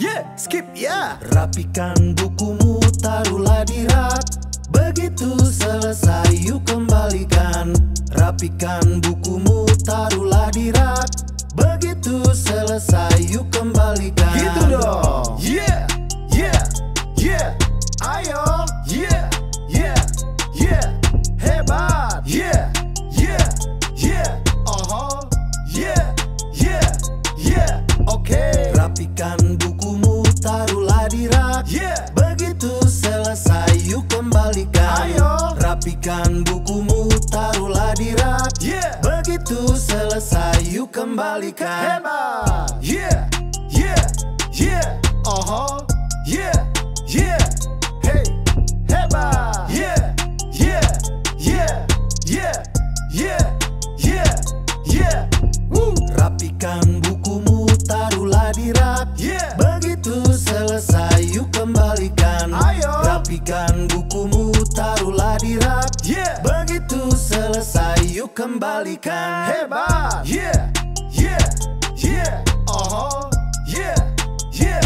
Yeah, skip ya. Rapikan bukumu, taruhlah di rak. Begitu selesai, yuk kembalikan. Rapikan bukumu, taruhlah di rak. Begitu selesai, Rapikan bukumu, taruhlah di rak Yeah. Begitu selesai, yuk kembalikan Hebat. Yeah, yeah, yeah. Oh, yeah, yeah. Hey, hebat. Yeah, yeah, yeah, yeah, yeah, yeah, yeah. Woo. Rapikan kembalikan Hebat. Yeah, yeah, yeah. Uh huh. yeah, yeah,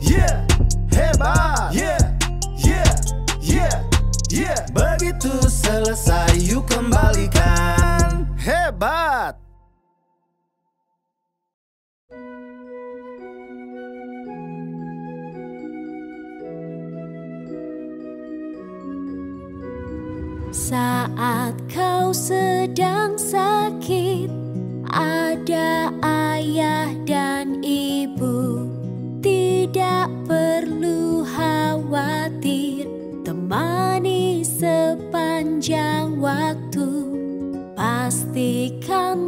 yeah. Hebat. Yeah, yeah, yeah, yeah. Begitu selesai, yuk kembalikan Hebat. Saat kau sedang sakit, ada ayah dan ibu. Tidak perlu khawatir, temani sepanjang waktu. Pastikan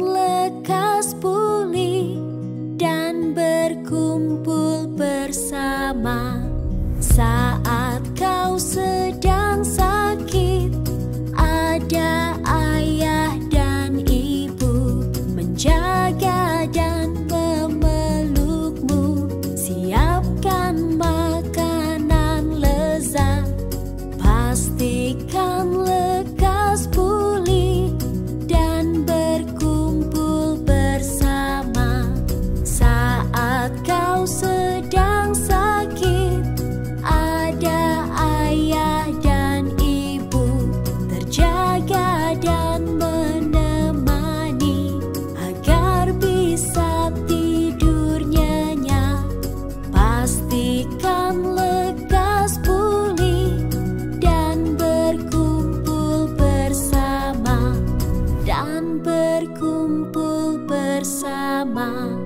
吗？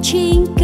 情。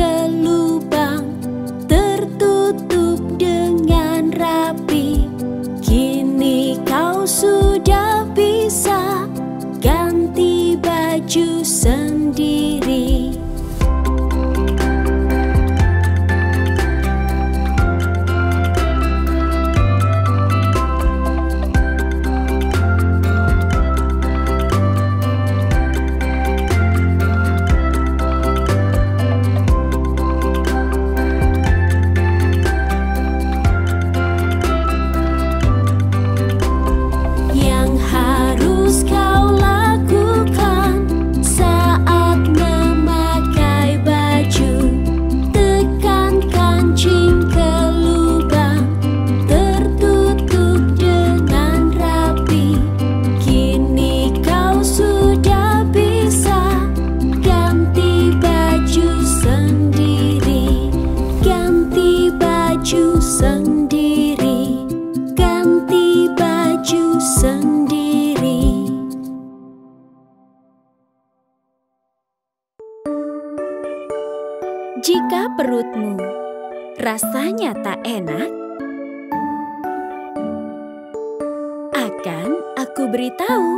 memberitahu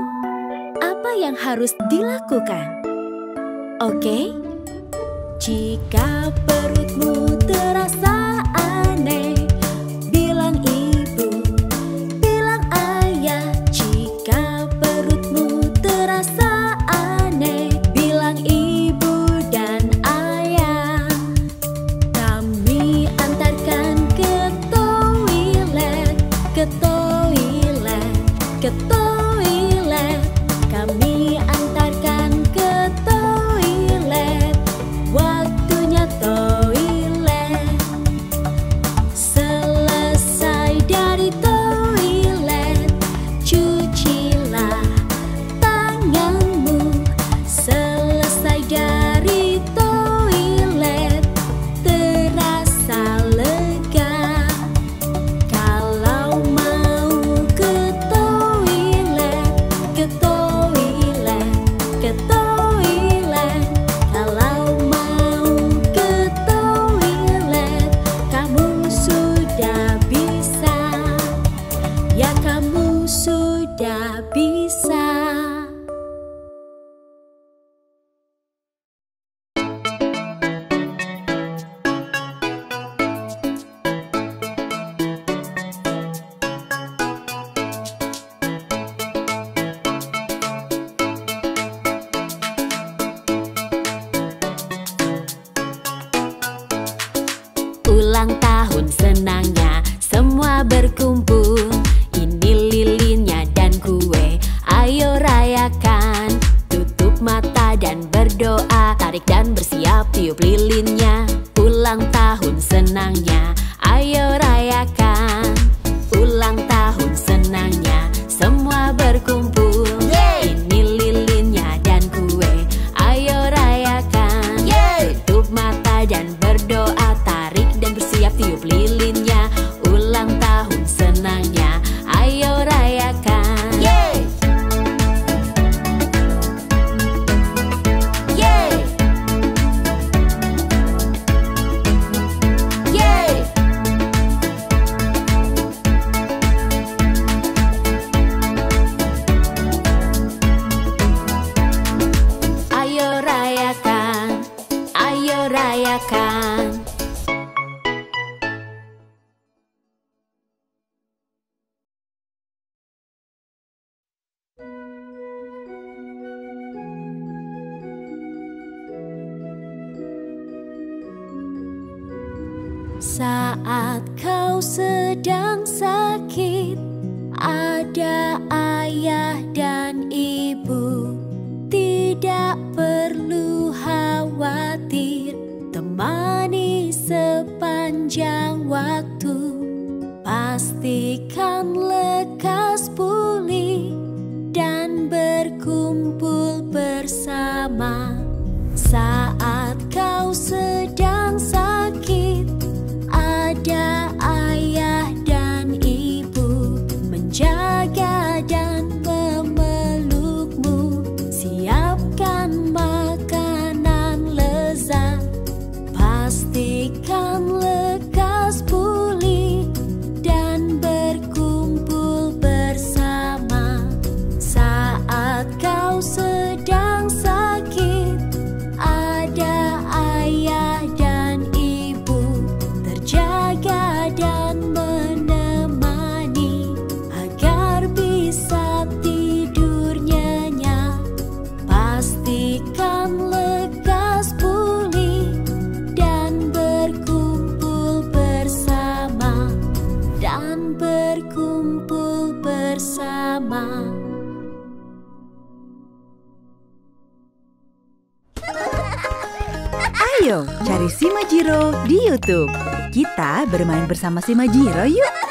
apa yang harus dilakukan. Oke? Okay? Jika perutmu terasa Saat kau sedang sakit, ada ayah dan ibu. Tidak perlu khawatir, temani sepanjang waktu. Pasti Majiro di YouTube. Kita bermain bersama Si Majiro yuk.